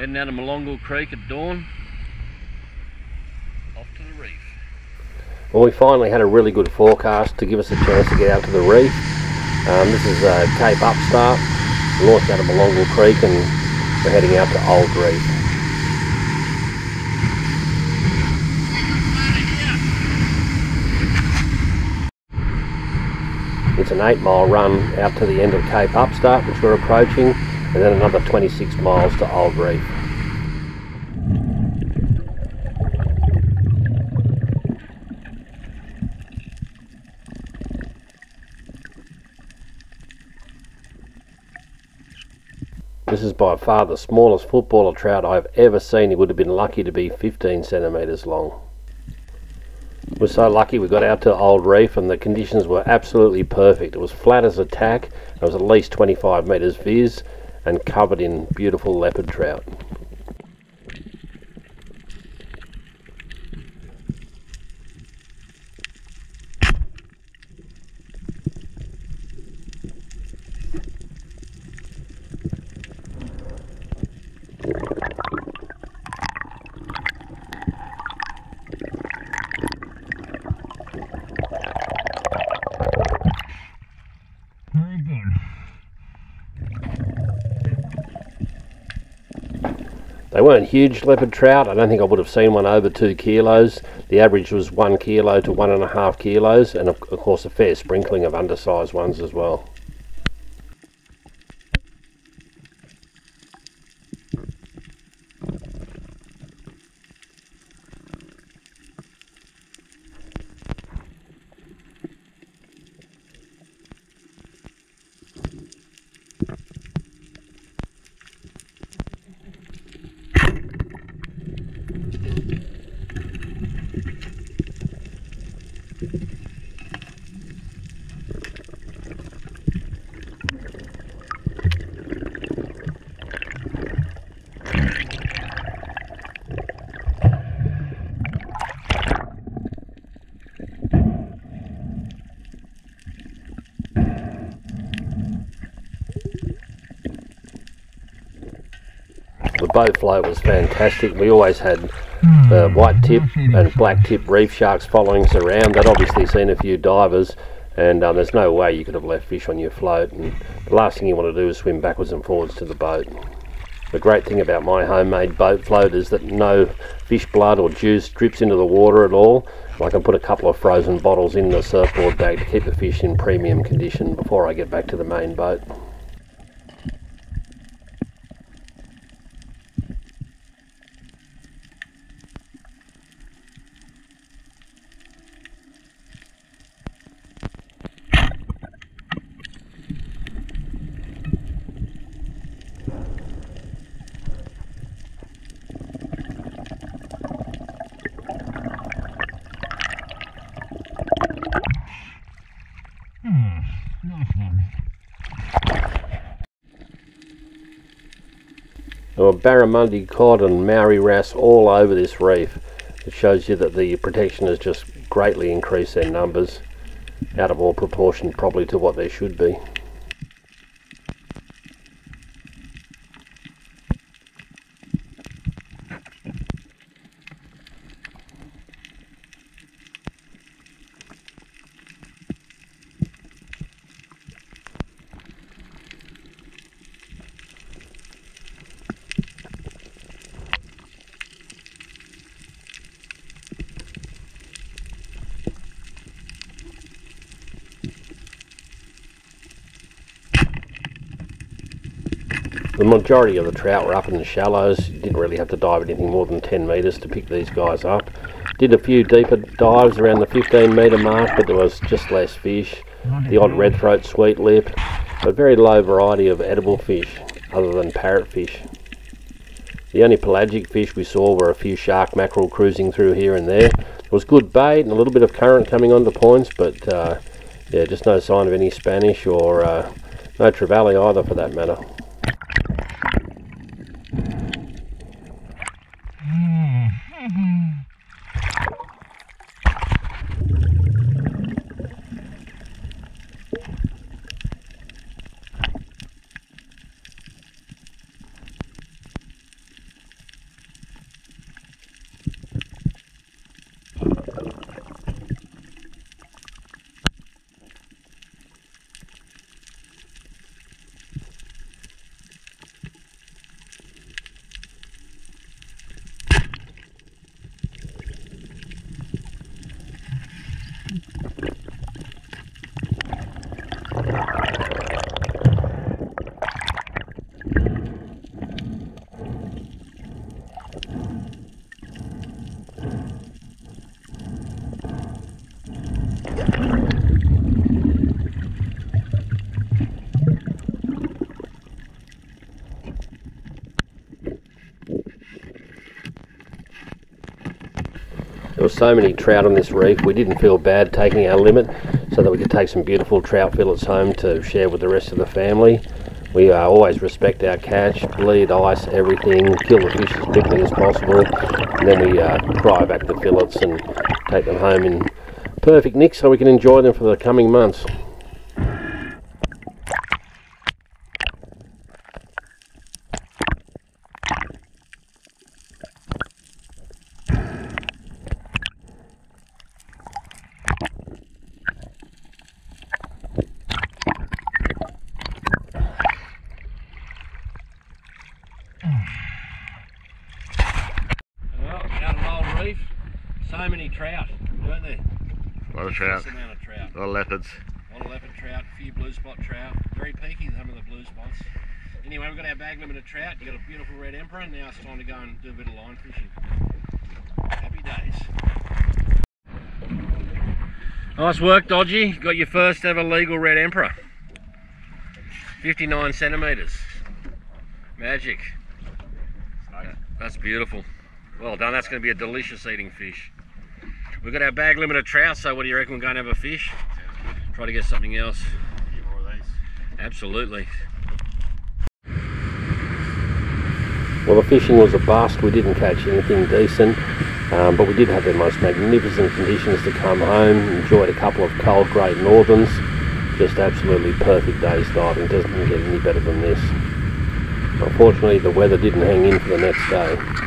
Heading out of Molongle Creek at dawn. Off to the reef. Well, we finally had a really good forecast to give us a chance to get out to the reef. Um, this is uh, Cape Upstart. Launched out of Molongle Creek and we're heading out to Old Reef. It's an 8 mile run out to the end of Cape Upstart which we're approaching and then another 26 miles to Old Reef. This is by far the smallest footballer trout I've ever seen. He would have been lucky to be 15 centimetres long. We're so lucky we got out to Old Reef and the conditions were absolutely perfect. It was flat as a tack, it was at least 25 metres viz and covered in beautiful leopard trout. Weren't huge leopard trout. I don't think I would have seen one over two kilos. The average was one kilo to one and a half kilos, and of, of course a fair sprinkling of undersized ones as well. Boat float was fantastic. We always had uh, white tip and black tip reef sharks following us around. They'd obviously seen a few divers, and um, there's no way you could have left fish on your float. And the last thing you want to do is swim backwards and forwards to the boat. The great thing about my homemade boat float is that no fish blood or juice drips into the water at all. I can put a couple of frozen bottles in the surfboard bag to keep the fish in premium condition before I get back to the main boat. There were barramundi cod and Maori wrasse all over this reef. It shows you that the protection has just greatly increased their numbers, out of all proportion probably to what they should be. The majority of the trout were up in the shallows. You didn't really have to dive anything more than 10 metres to pick these guys up. Did a few deeper dives around the 15 metre mark, but there was just less fish. The odd red throat sweet lip, a very low variety of edible fish other than parrotfish. The only pelagic fish we saw were a few shark mackerel cruising through here and there. It was good bait and a little bit of current coming onto points, but uh, yeah, just no sign of any Spanish or uh, no trevally either for that matter. There were so many trout on this reef, we didn't feel bad taking our limit so that we could take some beautiful trout fillets home to share with the rest of the family. We uh, always respect our catch, bleed, ice, everything, kill the fish as quickly as possible, and then we uh, fry back the fillets and take them home in perfect nick so we can enjoy them for the coming months. Well, out of Old Reef, so many trout, weren't there? A lot of trout, Tremendous amount of trout. a lot of leopards. A lot of leopard trout, a few blue spot trout. Very peaky, some of the blue spots. Anyway, we've got our bag limit of trout. You've got a beautiful red emperor. Now it's time to go and do a bit of line fishing. Happy days. Nice work, Dodgy. Got your first ever legal red emperor. 59 centimetres. Magic. That's beautiful. Well done. That's going to be a delicious eating fish. We've got our bag limit of trout, so what do you reckon we're going to have a fish? Try to get something else. Absolutely. Well, the fishing was a bust. We didn't catch anything decent, um, but we did have the most magnificent conditions to come home. Enjoyed a couple of cold, great northerns. Just absolutely perfect days diving. Doesn't get any better than this. Unfortunately, the weather didn't hang in for the next day.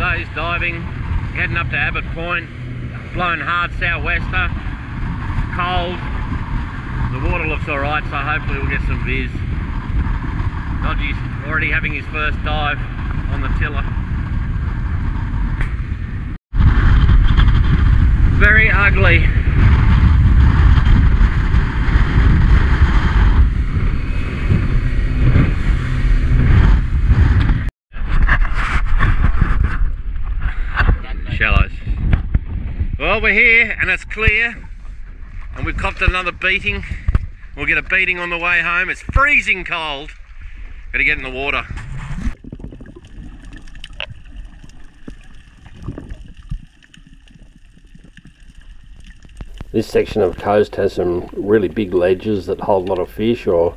Days diving, heading up to Abbott Point, blowing hard southwester, cold. The water looks alright, so hopefully we'll get some viz. Dodgy's already having his first dive on the tiller. Very ugly. Shallows. Well, we're here and it's clear, and we've copped another beating. We'll get a beating on the way home. It's freezing cold. Gotta get in the water. This section of coast has some really big ledges that hold a lot of fish, or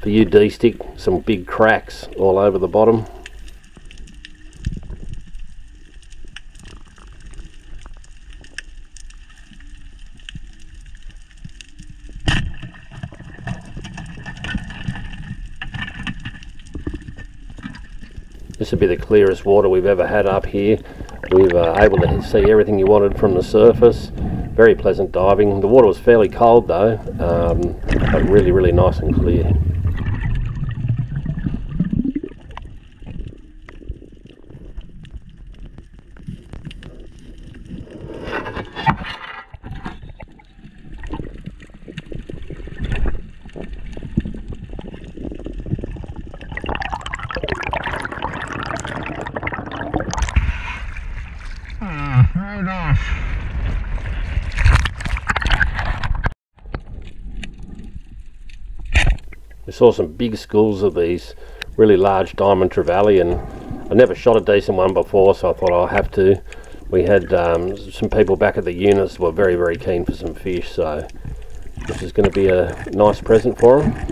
for you D-stick, some big cracks all over the bottom. This would be the clearest water we've ever had up here. We've uh, able to see everything you wanted from the surface. Very pleasant diving. The water was fairly cold though, um, but really, really nice and clear. Ah, very nice. We saw some big schools of these really large diamond trevally and I never shot a decent one before so I thought I'll have to. We had um, some people back at the units were very very keen for some fish so this is going to be a nice present for them.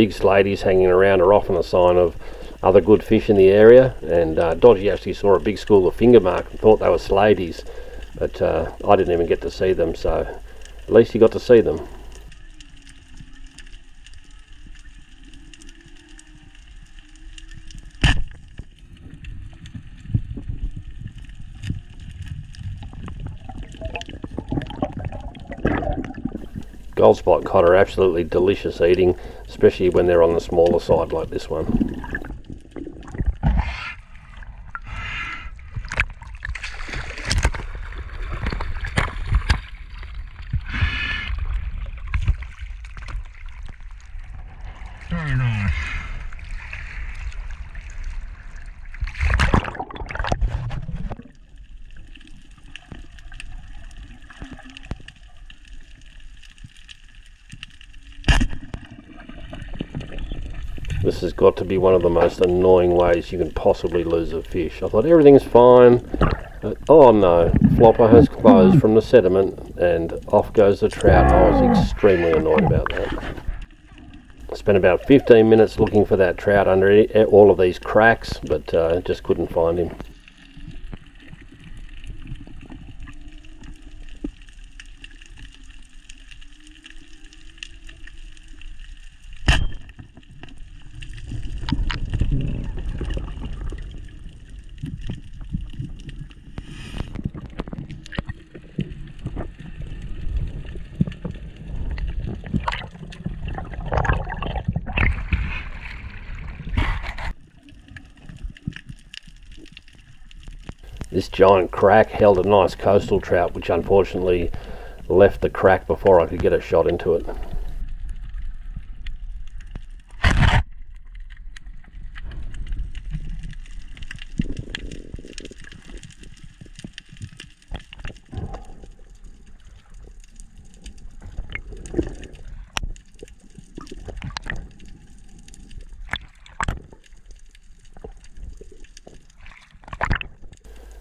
Big slaties hanging around are often a sign of other good fish in the area and uh, Dodgy actually saw a big school of finger mark and thought they were slaties but uh, I didn't even get to see them so at least he got to see them. Gold spot cod are absolutely delicious eating, especially when they're on the smaller side like this one. This has got to be one of the most annoying ways you can possibly lose a fish. I thought everything's fine. but- oh no, flopper has closed from the sediment and off goes the trout. I was extremely annoyed about that. I spent about 15 minutes looking for that trout under all of these cracks, but uh, just couldn't find him. This giant crack held a nice coastal trout, which unfortunately left the crack before I could get a shot into it.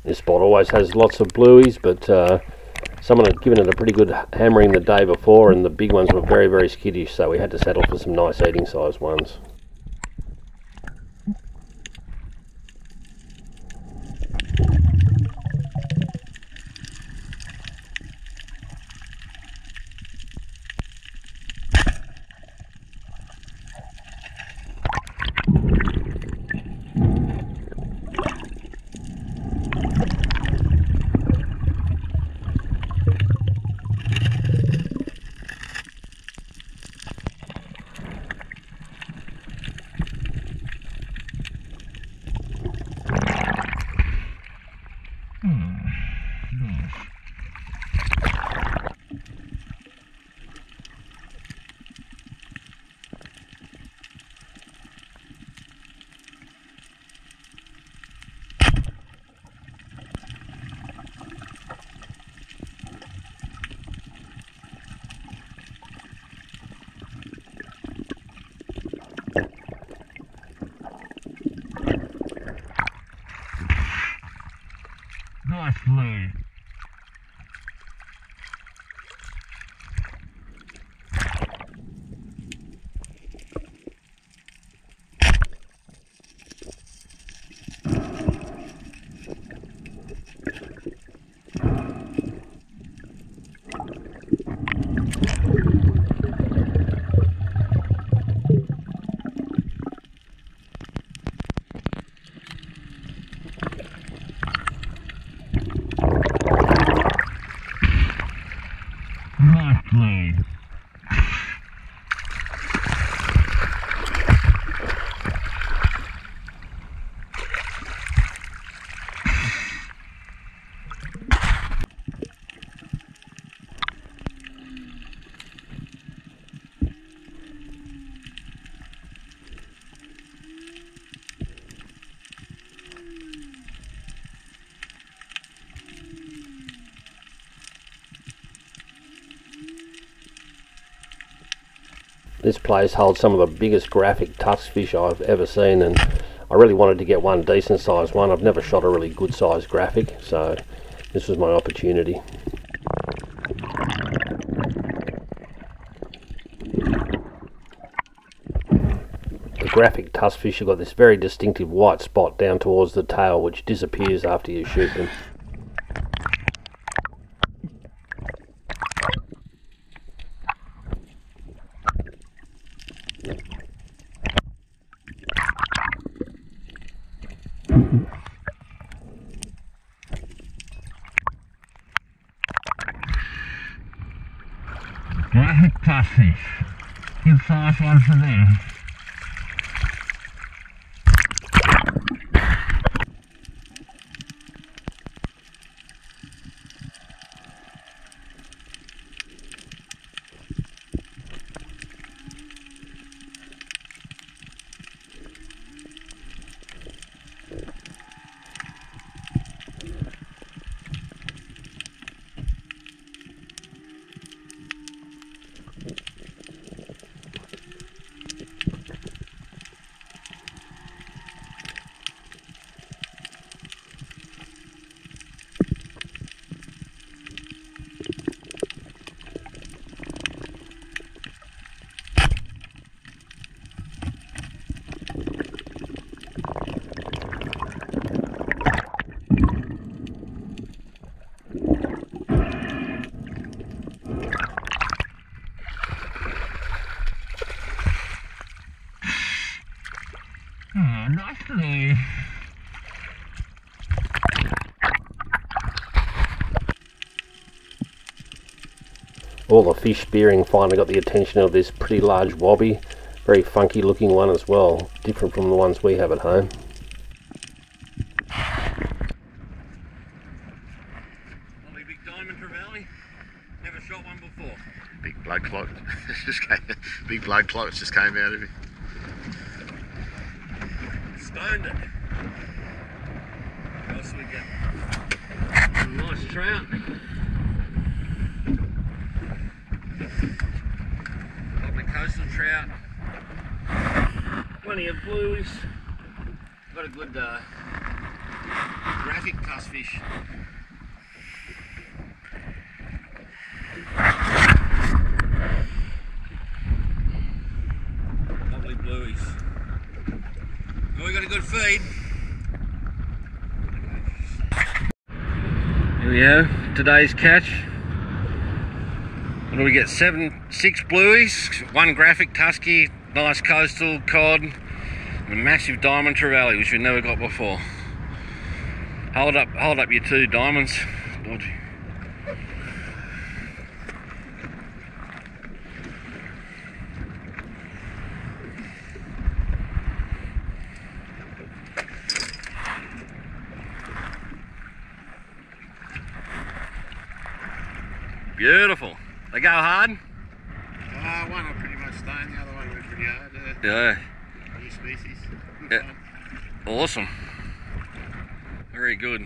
This spot always has lots of blueies, but uh, someone had given it a pretty good hammering the day before, and the big ones were very, very skittish, so we had to settle for some nice eating sized ones. Nice blue. Nice blue. This place holds some of the biggest graphic tusk fish I've ever seen, and I really wanted to get one decent sized one. I've never shot a really good sized graphic, so this was my opportunity. The graphic tusk fish have got this very distinctive white spot down towards the tail, which disappears after you shoot them. Graphic catfish. Good size one for them. nice All the fish spearing finally got the attention of this pretty large wobby. Very funky looking one as well, different from the ones we have at home. Lovely big diamond trevally. Never shot one before. Big blood clot. just came, big blood clots just came out of me. Stoned it. What else we get? Some nice trout. Lovely coastal trout. Plenty of blues. Got a good uh, graphic tusk fish. Lovely blueies. Well, we got a good feed. Here we have today's catch. What do we get? Seven, six blueies, one graphic tusky, nice coastal cod, and a massive diamond trevally, which we never got before. Hold up, hold up your two diamonds, Dodgy. Beautiful. They go hard? Uh, one I pretty much stoned, the other one went pretty hard. Uh, Yeah. new species. Good Yeah. fun. Awesome. Very good.